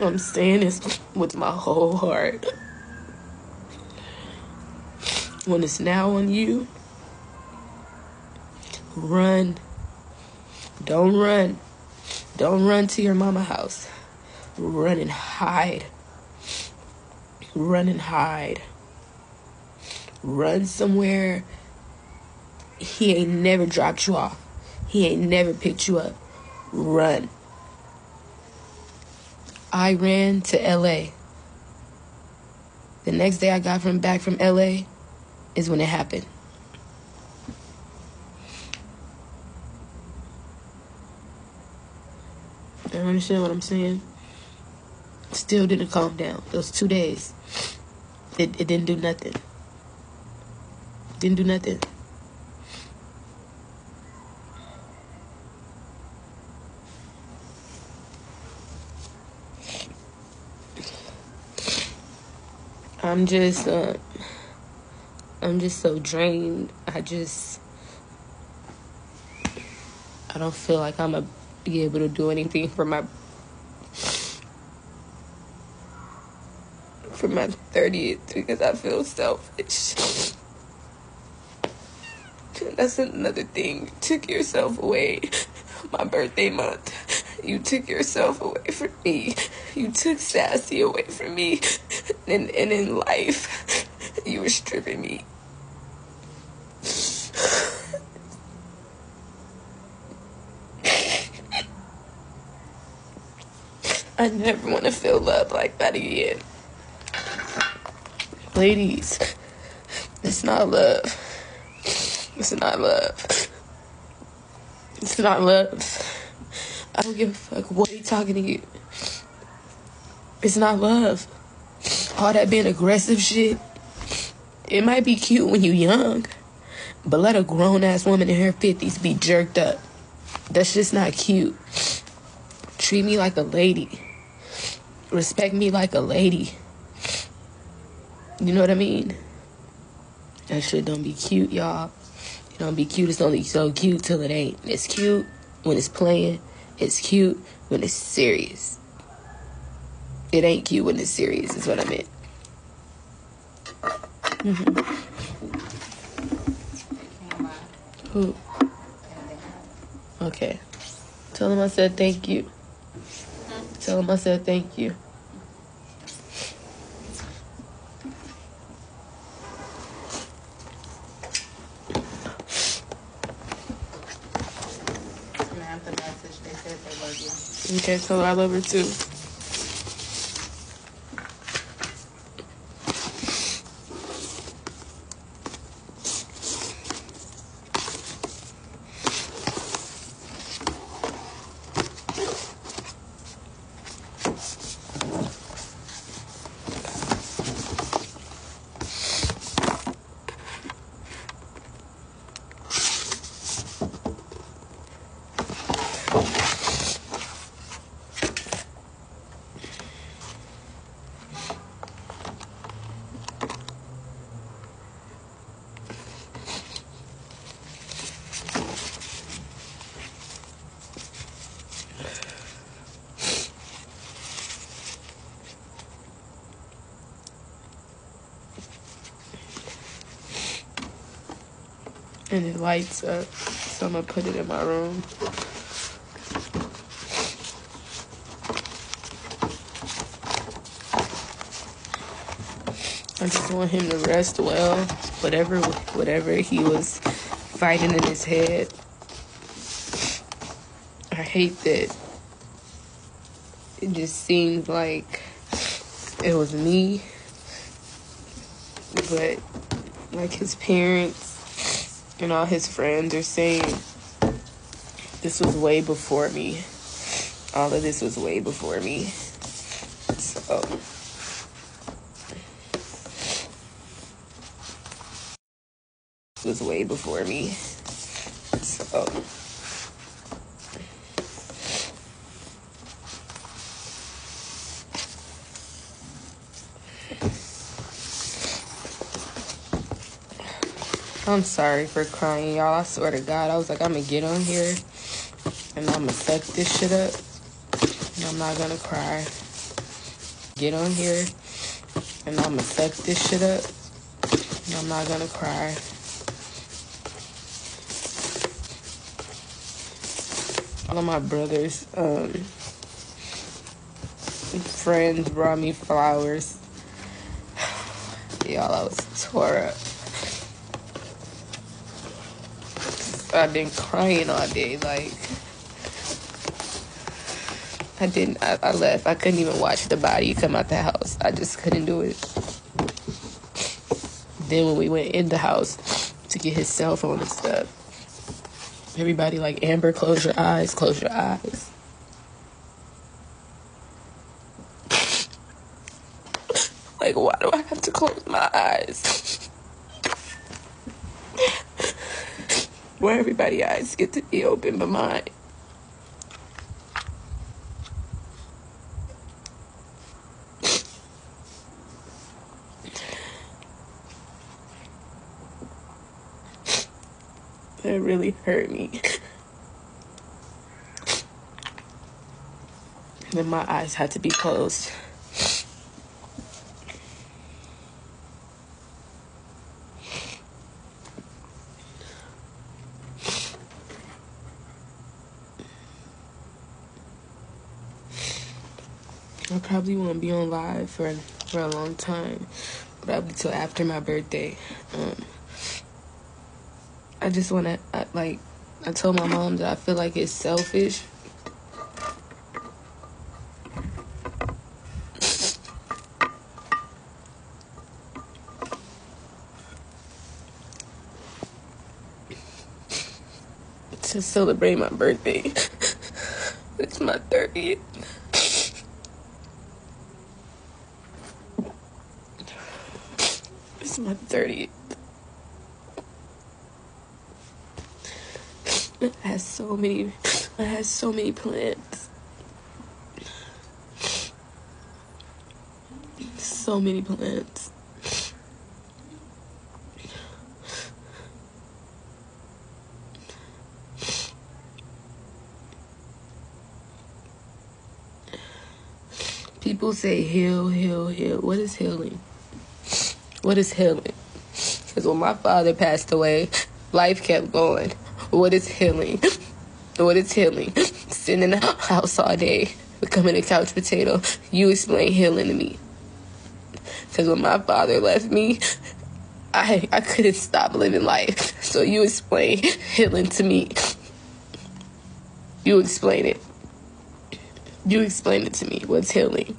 I'm saying this with my whole heart. When it's now on you, run. Don't run. Don't run to your mama house. Run and hide. Run and hide. Run somewhere he ain't never dropped you off. He ain't never picked you up. Run. I ran to LA. The next day I got from back from LA is when it happened. You understand what I'm saying? Still didn't calm down. Those two days, it, it didn't do nothing. Didn't do nothing. I'm just, uh, I'm just so drained. I just, I don't feel like I'm gonna be able to do anything for my, for my 30th because I feel selfish. That's another thing. Took yourself away. My birthday month. You took yourself away from me. You took Sassy away from me. And, and in life, you were stripping me. I never want to feel love like that again. Ladies, it's not love. It's not love. It's not love. I don't give a fuck what he talking to you. It's not love. All that being aggressive shit. It might be cute when you young, but let a grown ass woman in her fifties be jerked up. That's just not cute. Treat me like a lady. Respect me like a lady. You know what I mean? That shit don't be cute, y'all. It don't be cute. It's only so cute till it ain't. It's cute when it's playing. It's cute when it's serious. It ain't cute when it's serious, is what I meant. Mm-hmm. Who? Okay. Tell him I said thank you. Tell him I said thank you. Okay, so I love her too. and it lights up. So I'm gonna put it in my room. I just want him to rest well. Whatever whatever he was fighting in his head. I hate that it just seems like it was me. But like his parents and all his friends are saying this was way before me. All of this was way before me. So was way before me. So I'm sorry for crying, y'all. I swear to God, I was like, I'm gonna get on here and I'm gonna suck this shit up. And I'm not gonna cry. get on here and I'm gonna suck this shit up. And I'm not gonna cry. All of my brothers, um, friends brought me flowers. Y'all, I was tore up. I've been crying all day, like I didn't. I, I left. I couldn't even watch the body come out the house. I just couldn't do it. Then when we went in the house to get his cell phone and stuff, everybody like Amber, close your eyes, close your eyes. Like, why do I have to close my eyes? Why everybody's eyes get to be open but mine? That really hurt me. Then my eyes had to be closed. I probably won't be on live for for a long time, probably till after my birthday. Um, I just want to like. I told my mom that I feel like it's selfish. To celebrate my birthday. it's my 30th. It's my 30th. I had so many, I had so many plans. So many plans. People say heal, heal, heal. What is healing? What is healing? Because when my father passed away, life kept going. What is healing? What is healing? Sitting in the house all day, becoming a couch potato. You explain healing to me. Because when my father left me, I I couldn't stop living life. So you explain healing to me. You explain it. You explain it to me. What's healing?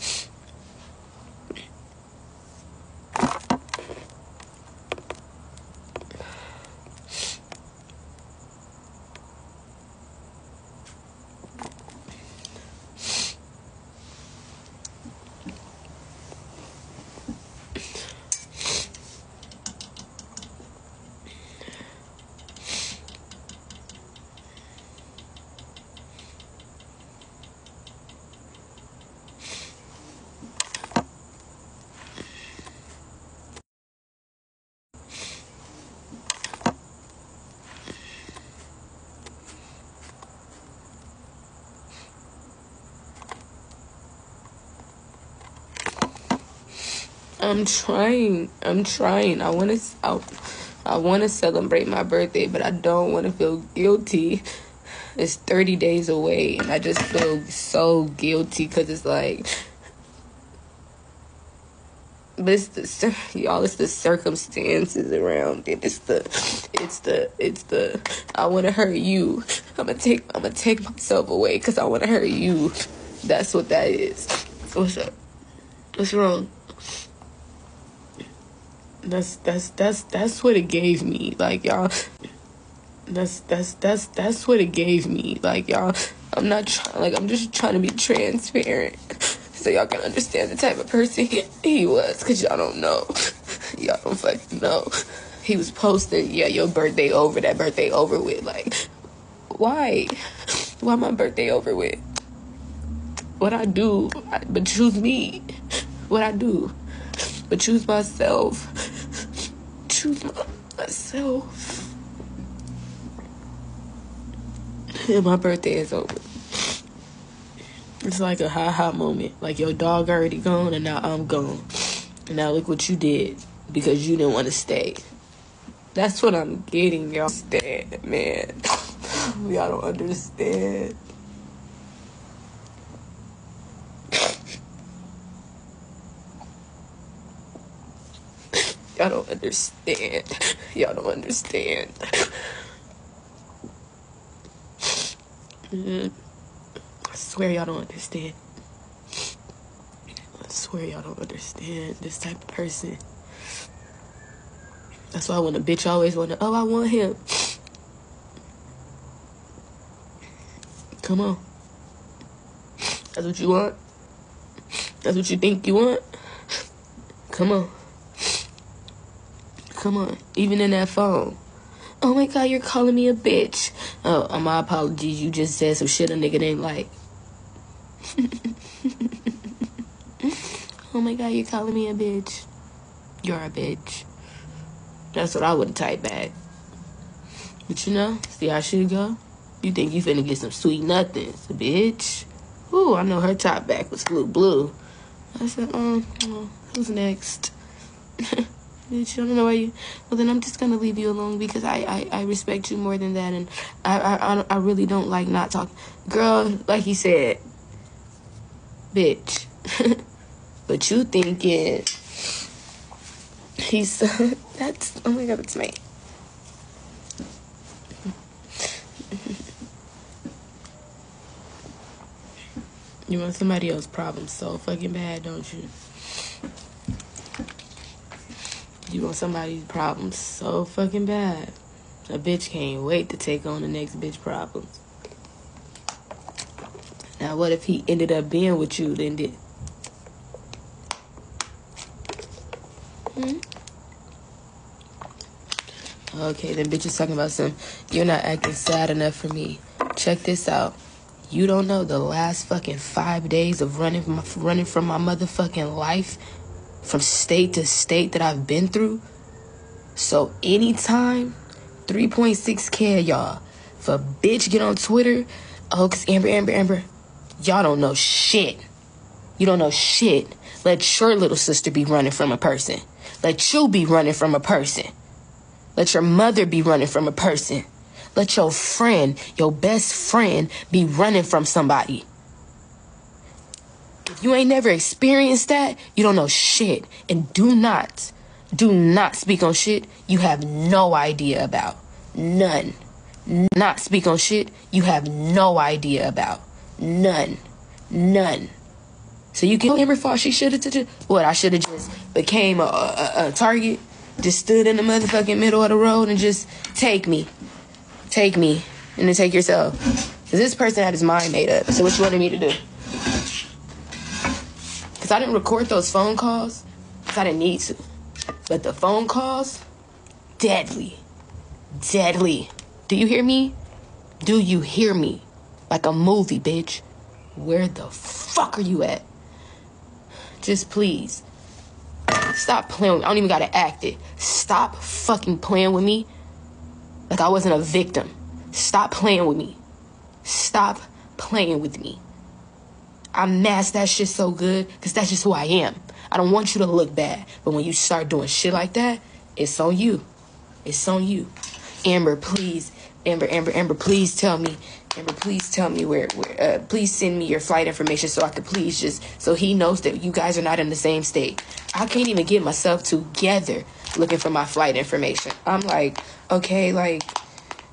I'm trying. I'm trying. I want to. I, I want to celebrate my birthday, but I don't want to feel guilty. It's 30 days away, and I just feel so guilty because it's like. But it's the y'all. It's the circumstances around it. It's the, it's the, it's the. I want to hurt you. I'm gonna take. I'm gonna take myself away because I want to hurt you. That's what that is. What's up? What's wrong? That's that's that's that's what it gave me. Like y'all that's that's that's that's what it gave me. Like y'all I'm not trying like I'm just trying to be transparent so y'all can understand the type of person he, he was cuz y'all don't know. y'all don't fucking know. He was posting, yeah, your birthday over, that birthday over with like why? Why my birthday over with? What I do, I, but choose me. What I do, but choose myself choose myself. And my birthday is over. It's like a ha ha moment. Like your dog already gone and now I'm gone. And now look what you did because you didn't want to stay. That's what I'm getting, y'all. Stand, man. y'all don't understand. Y'all don't understand. Y'all don't understand. Mm-hmm. I swear y'all don't understand. I swear y'all don't understand this type of person. That's why when a bitch always wanna, oh, I want him. Come on. That's what you want? That's what you think you want? Come on. Come on. Even in that phone. Oh my god, you're calling me a bitch. Oh, my apologies. You just said some shit a nigga didn't like. oh my god, you're calling me a bitch. You're a bitch. That's what I would have typed back. But you know, see how she go? You think you finna get some sweet nothings, bitch. Ooh, I know her top back was blue blue. I said, um, who's next? bitch, I don't know why you. Well, then I'm just gonna leave you alone because I, I, I respect you more than that, and I, I, I really don't like not talking. Girl, like he said, bitch. but you thinking he's that's oh my god, it's me. You want somebody else's problem so fucking bad, don't you? You want somebody's problems so fucking bad. A bitch can't wait to take on the next bitch problems. Now, what if he ended up being with you, then did? Hmm? Okay, then bitch is talking about some, you're not acting sad enough for me. Check this out. You don't know the last fucking five days of running from my, running from my motherfucking life from state to state that I've been through. So anytime, 3.6k y'all, if a bitch get on Twitter, oh, cause Amber, Amber, Amber, y'all don't know shit. You don't know shit. Let your little sister be running from a person. Let you be running from a person. Let your mother be running from a person. Let your friend, your best friend, be running from somebody. If you ain't never experienced that, you don't know shit. And do not, do not speak on shit you have no idea about. None. Not speak on shit you have no idea about. None. None. So you can Amber Fox, she should have what I should have just became a, a, a target, just stood in the motherfucking middle of the road and just take me, take me, and then take yourself. Cause this person had his mind made up. So what you wanted me to do? I didn't record those phone calls. Cause I didn't need to. But the phone calls, deadly, deadly. Do you hear me? Do you hear me? Like a movie, bitch. Where the fuck are you at? Just please. Stop playing. I don't even gotta act it. Stop fucking playing with me like I wasn't a victim. Stop playing with me. Stop playing with me. I mask that shit so good because that's just who I am. I don't want you to look bad. But when you start doing shit like that, it's on you. It's on you. Amber, please. Amber, Amber, Amber, please tell me. Amber, please tell me where, where uh, please send me your flight information so I could please just, so he knows that you guys are not in the same state. I can't even get myself together looking for my flight information. I'm like, okay, like,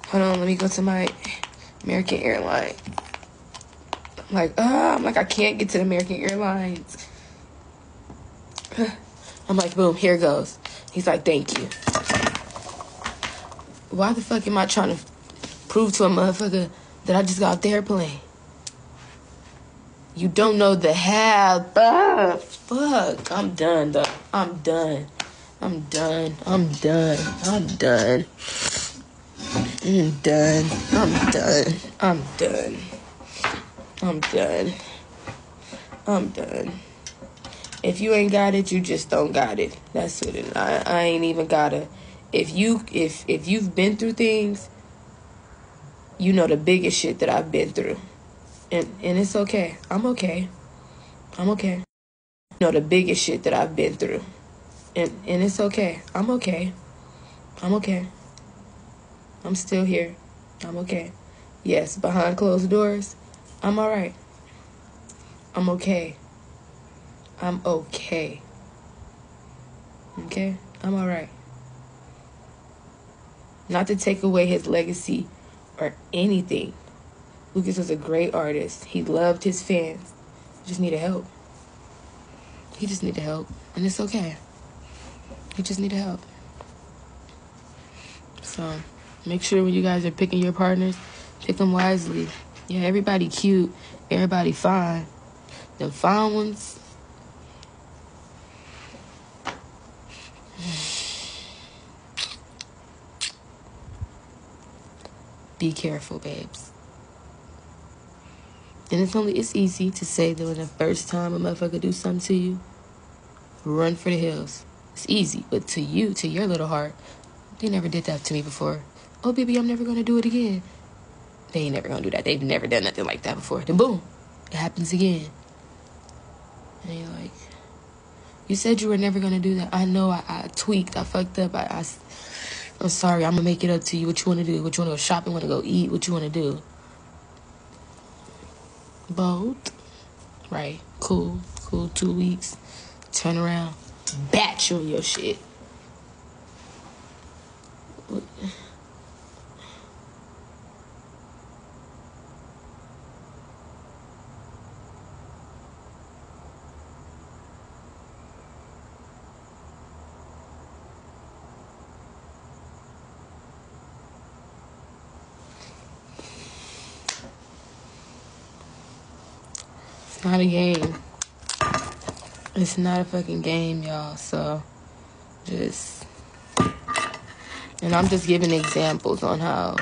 hold on, let me go to my American airline. I'm like, ah, I'm like, I can't get to the American Airlines. I'm like, boom, here goes. He's like, thank you. Why the fuck am I trying to prove to a motherfucker that I just got off the airplane? You don't know the half. Ah, fuck. I'm done, though. I'm done. I'm done. I'm done. I'm done. I'm done. I'm done. I'm done. I'm done. I'm done. If you ain't got it, you just don't got it. That's it. I, I ain't even gotta. If you if if you've been through things, you know the biggest shit that I've been through. And and it's okay. I'm okay. I'm okay. You know the biggest shit that I've been through. And and it's okay. I'm okay. I'm okay. I'm still here. I'm okay. Yes, behind closed doors, I'm all right. I'm okay. I'm okay. Okay? I'm all right. Not to take away his legacy or anything. Lucas was a great artist. He loved his fans. He just needed help. He just needed help. And it's okay. He just needed help. So make sure when you guys are picking your partners, pick them wisely. Yeah, everybody cute. Everybody fine. The fine ones. Be careful, babes. And it's only it's easy to say that when the first time a motherfucker do something to you, run for the hills. It's easy, but to you, to your little heart, they never did that to me before. Oh baby, I'm never gonna do it again. They ain't never gonna do that. They've never done nothing like that before. Then boom, it happens again. And you're like, you said you were never gonna do that. I know I, I tweaked, I fucked up, I, I I'm sorry, I'm gonna make it up to you. What you wanna do? What you wanna go shopping? Wanna go eat? What you wanna do? Both. Right. Cool. Cool. Two weeks. Turn around. Batch on your shit. It's not a game. It's not a fucking game, y'all. So just and I'm just giving examples on how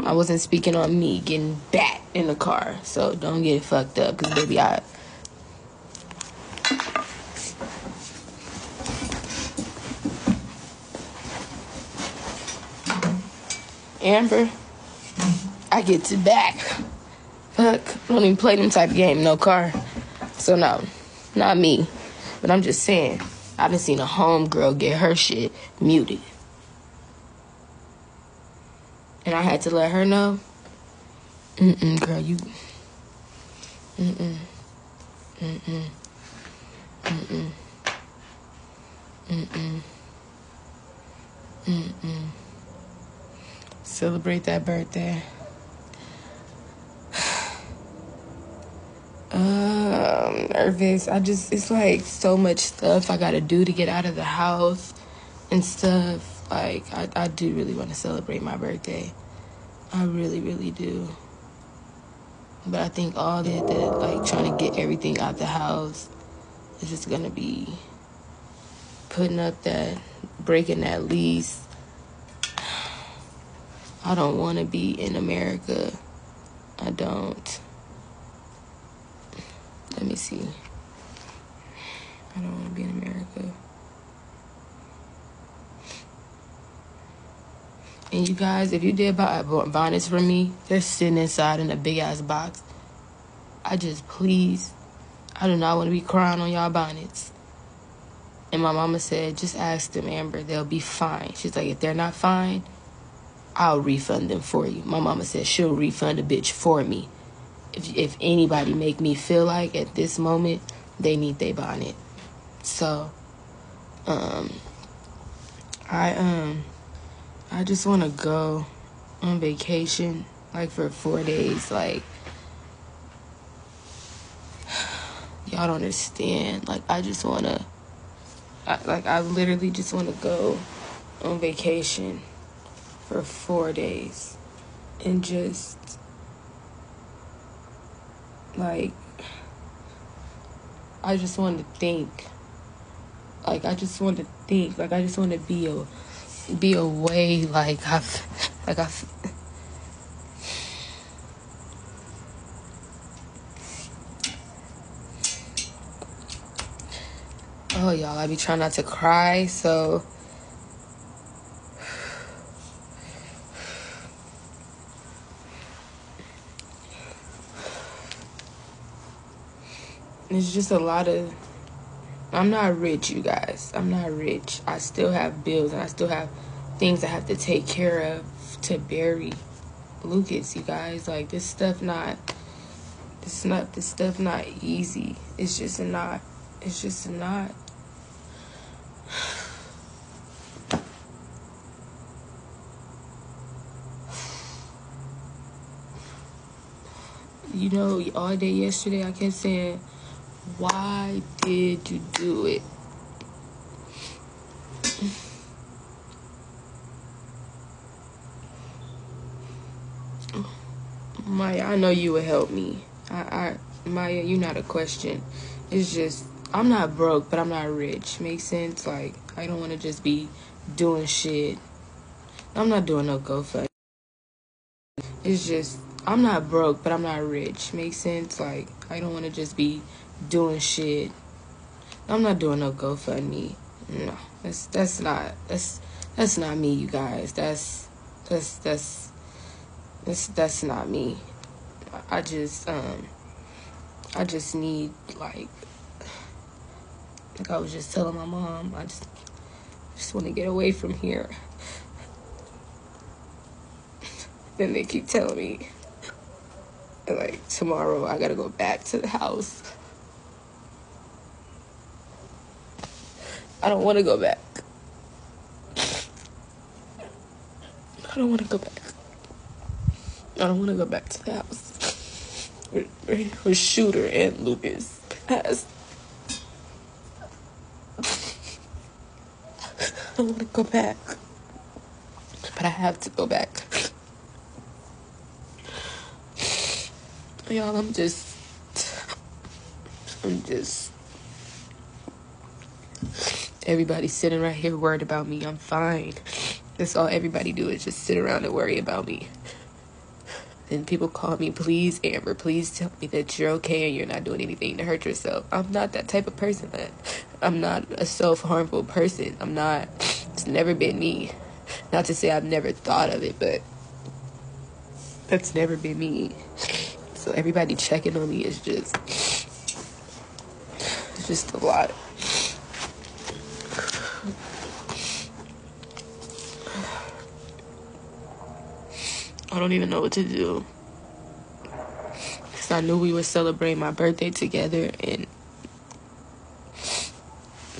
I wasn't speaking on me getting bat in the car. So don't get it fucked up cuz baby I Amber, I get to back. Fuck. Don't even play them type game, no car. So no, not me. But I'm just saying, I haven't seen a homegirl get her shit muted. And I had to let her know. Mm-mm, girl, you. Mm-mm. Mm-mm. Mm-mm. Mm-mm. Mm-mm. Celebrate that birthday. Um, nervous. I just, it's like so much stuff I gotta do to get out of the house and stuff. Like, I, I do really want to celebrate my birthday. I really, really do. But I think all that, that, like, trying to get everything out the house is just gonna be putting up that, breaking that lease. I don't want to be in America. I don't. Let me see. I don't want to be in America. And you guys, if you did buy bonnets from me, they're sitting inside in a big ass box. I just please, I do not want to be crying on y'all bonnets. And my mama said, just ask them, Amber, they'll be fine. She's like, if they're not fine, I'll refund them for you. My mama said she'll refund a bitch for me if, if anybody make me feel like at this moment they need their bonnet. So, um, I, um, I just want to go on vacation, like for four days. Like, y'all don't understand. Like, I just want to, like, I literally just want to go on vacation for four days and just like, I just want to think. Like, I just want to think. Like, I just want to be a, be away. Like, I've, like I've. Oh, y'all, I be trying not to cry, so it's just a lot of I'm not rich, you guys. I'm not rich. I still have bills and I still have things I have to take care of to bury Lucas, you guys. Like this stuff not this not this stuff not easy. It's just not it's just not you know, all day yesterday I kept saying why did you do it? Maya, I know you would help me. I, I, Maya, you're not a question. It's just I'm not broke, but I'm not rich. Makes sense? Like I don't want to just be doing shit. I'm not doing no GoFundMe. It's just I'm not broke, but I'm not rich. Makes sense? Like I don't want to just be doing shit. I'm not doing no GoFundMe. No, that's that's not that's that's not me, you guys. That's that's that's that's that's not me. I just um I just need like like I was just telling my mom, I just just want to get away from here. then they keep telling me like tomorrow I gotta go back to the house. I don't want to go back. I don't want to go back. I don't want to go back to the house where, Shooter and Lucas passed. I don't want to go back. But I have to go back. Y'all, I'm just. I'm just Everybody's sitting right here worried about me. I'm fine. That's all everybody do is just sit around and worry about me. And people call me, please, Amber, please tell me that you're okay and you're not doing anything to hurt yourself. I'm not that type of person, man. I'm not a self harmful person. I'm not, it's never been me. Not to say I've never thought of it, but that's never been me. So everybody checking on me is just, it's just a lot. I don't even know what to do. Because I knew we would celebrate my birthday together and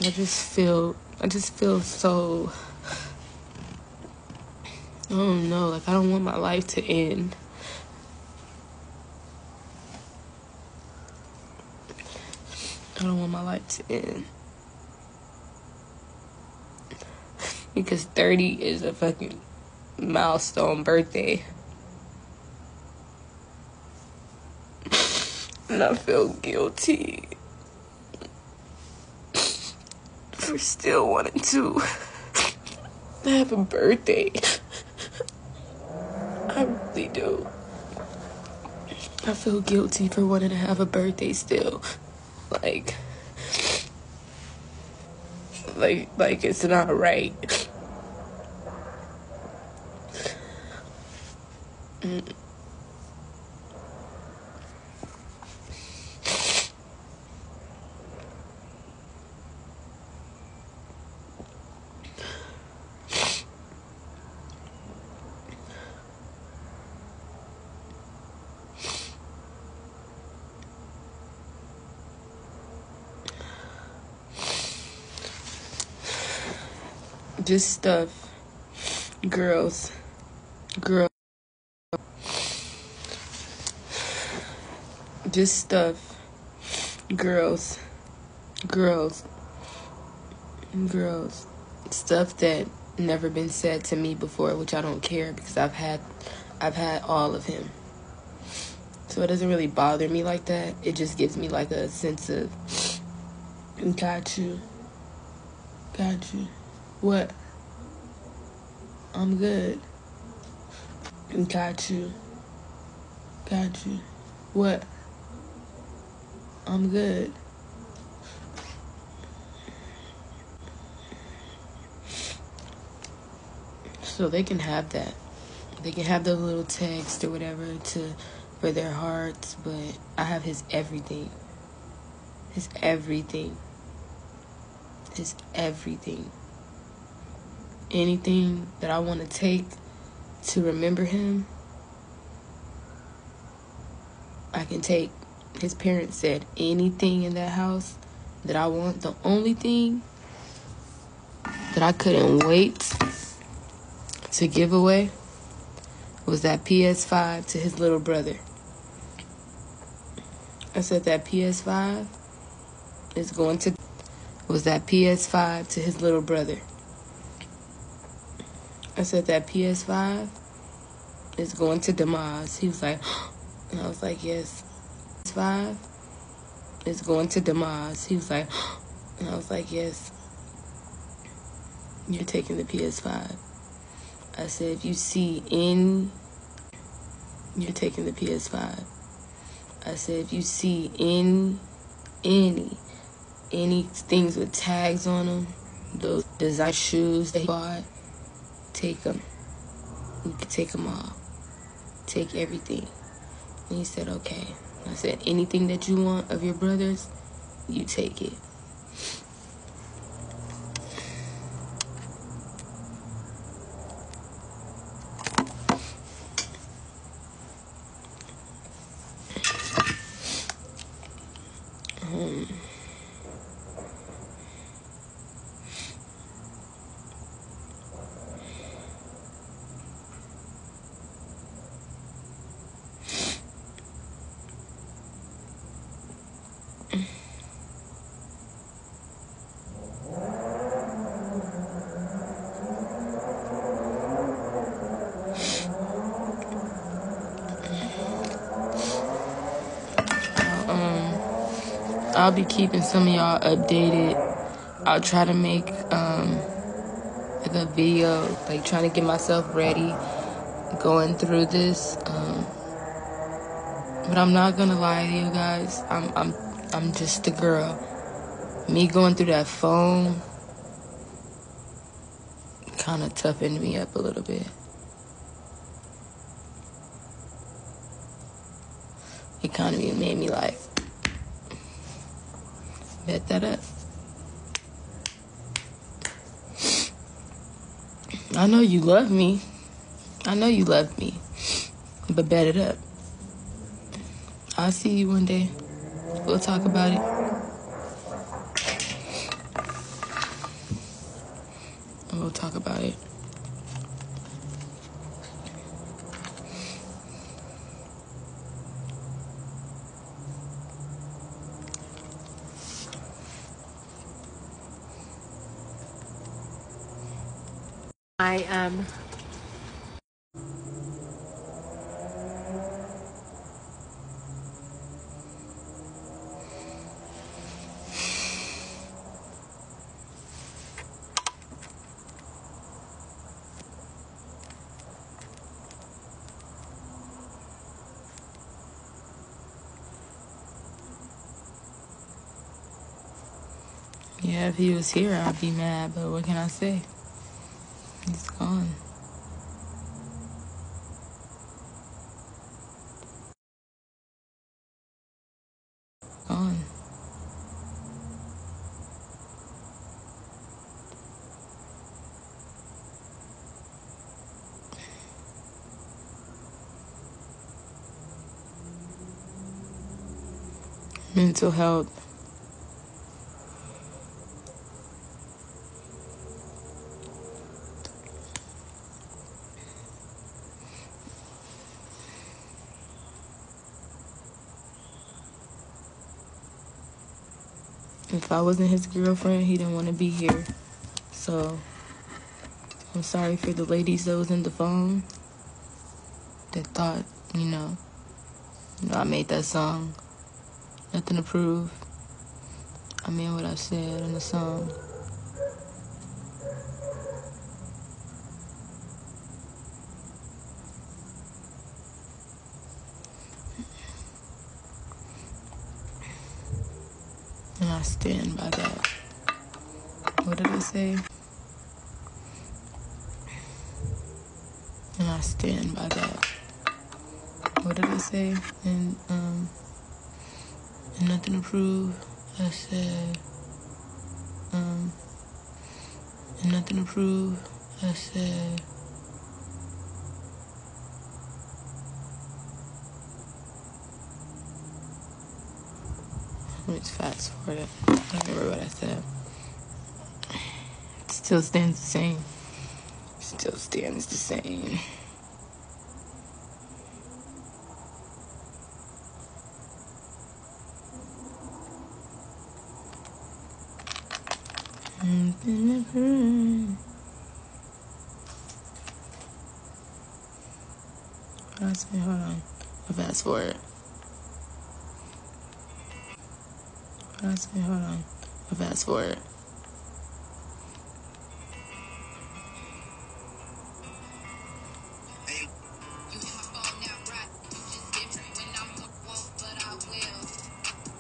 I just feel, I just feel so, I don't know, like I don't want my life to end. I don't want my life to end. Because 30 is a fucking milestone birthday. And I feel guilty for still wanting to have a birthday. I really do. I feel guilty for wanting to have a birthday still. Like, like, like it's not right. Just stuff. Girls. Girls just stuff. Girls. Girls. Girls. Stuff that never been said to me before which I don't care because I've had I've had all of him. So it doesn't really bother me like that. It just gives me like a sense of got you. Got you what? I'm good. Got you. Got you. What? I'm good. So they can have that. They can have the little text or whatever to for their hearts, but I have his everything. His everything. His everything. Anything that I want to take to remember him, I can take. His parents said anything in that house that I want. The only thing that I couldn't wait to give away was that PS5 to his little brother. I said that PS5 is going to was that PS5 to his little brother. I said that PS5 is going to Demise. He was like, and I was like, yes. PS5 is going to Demise. He was like, and I was like, yes. You're taking the PS5. I said, if you see any, you're taking the PS5. I said, if you see any, any, any things with tags on them, those design shoes they bought, take them. You can take them all. Take everything. And he said, okay. I said, anything that you want of your brothers, you take it. I'll be keeping some of y'all updated. I'll try to make um, like a video, like trying to get myself ready, going through this. Um, but I'm not gonna lie to you guys. I'm I'm I'm just a girl. Me going through that phone kind of toughened me up a little bit. It kind of made me like Bet that up. I know you love me. I know you love me. But bet it up. I'll see you one day. We'll talk about it. We'll talk about it. I um Yeah, if he was here, I'd be mad, but what can I say? Gone. Gone. Mental health. If I wasn't his girlfriend, he didn't want to be here. So I'm sorry for the ladies that was in the phone that thought, you know, you know, I made that song. Nothing to prove. I mean what I said in the song. And I stand by that. What did I say? And I stand by that. What did I say? And um and nothing to prove. I said, um, nothing to I said, let just fast forward it. I don't remember what I said. It still stands the same. Still stands the same. Say, hold on. I fast forward. I say, hold on. I fast forward.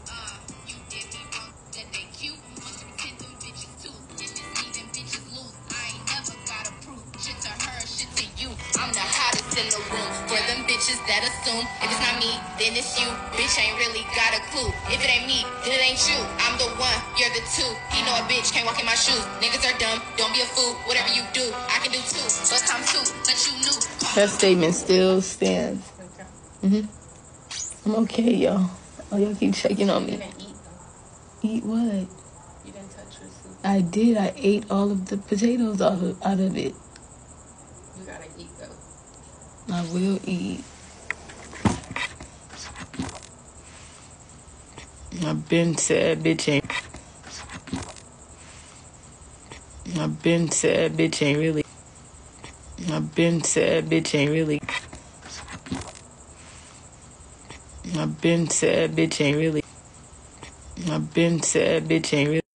Uh, me in the room. For them bitches that assume if it's not me, then it's you. Bitch ain't really got a clue. If it ain't me, then it ain't you. I'm the one, you're the two. He know a bitch can't walk in my shoes. Niggas are dumb, don't be a fool. Whatever you do, I can do too. But I'm too, but you knew. That statement still stands. Mm-hmm. I'm okay, y'all. Oh, y'all keep checking on me. eat what? You didn't touch your soup. I did. I ate all of the potatoes out of, out of it. You gotta eat though. I will eat. I've been said, bitch ain't. I've been said, bitch ain't really. I've been said, bitch ain't really. I've been said, bitch ain't really. I've been said, bitch ain't really.